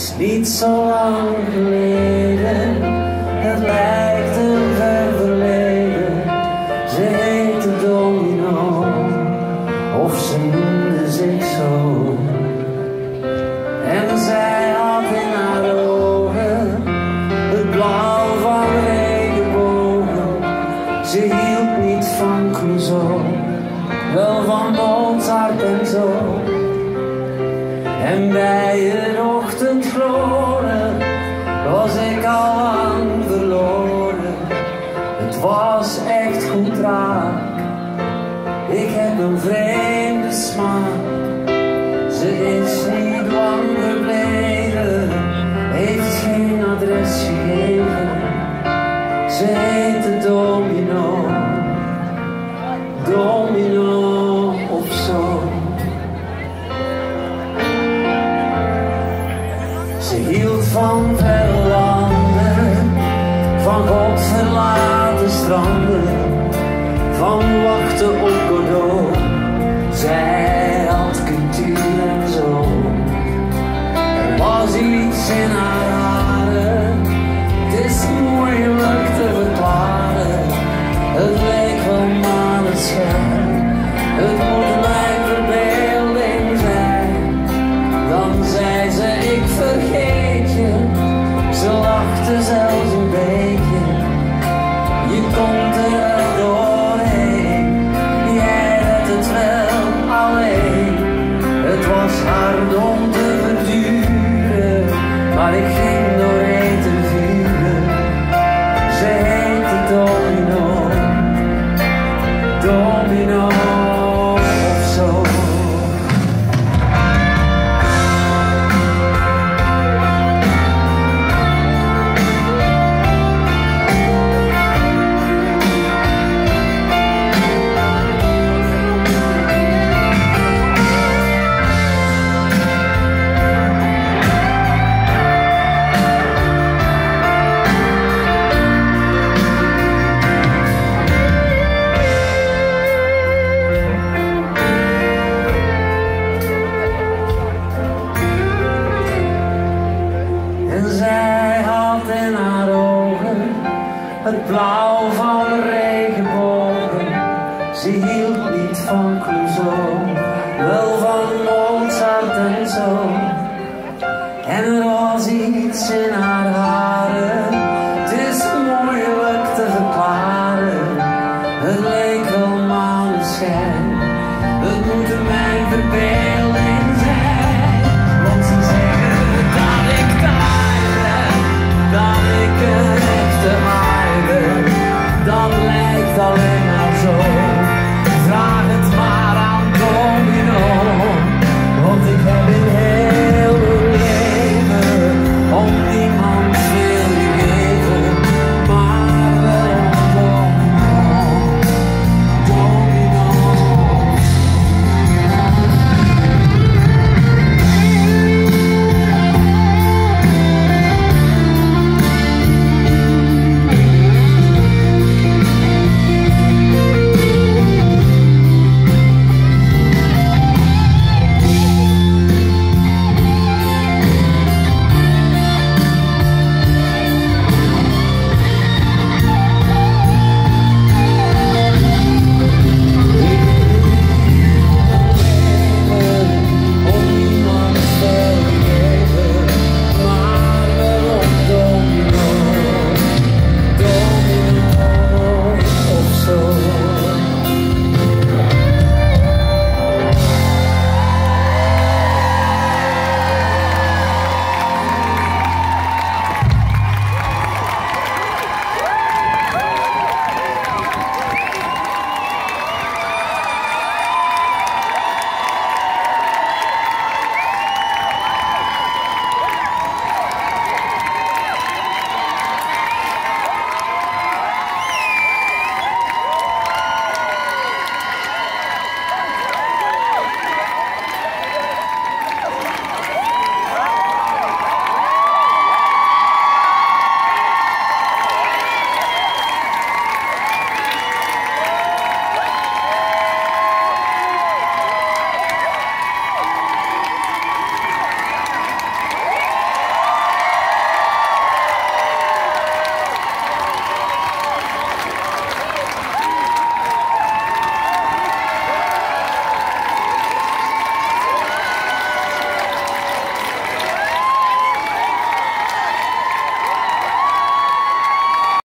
is niet zo lang geleden, het lijkt een ver verleden. Ze heette Domino, of ze noemde zich zo. En zij had in haar ogen het blauw van regenbogen. Ze hield niet van Clouseau, wel van Mozart en zo. En bij het was ik al lang verloren. Het was echt goed raak, ik heb een vreemde smaak. Ze is niet lang gebleven, heeft geen adres gegeven. Ze Ze hield van verre landen, van God verlaten stranden, van wachten op Godot. Zij had cultuur en zo. Er was iets in haar haren, het is moeilijk te verklaren. Het leek wel maneschijn, het het blauw van regenbogen. Ze hield niet van Clouseau, wel van Mozart en zo. En er was iets in haar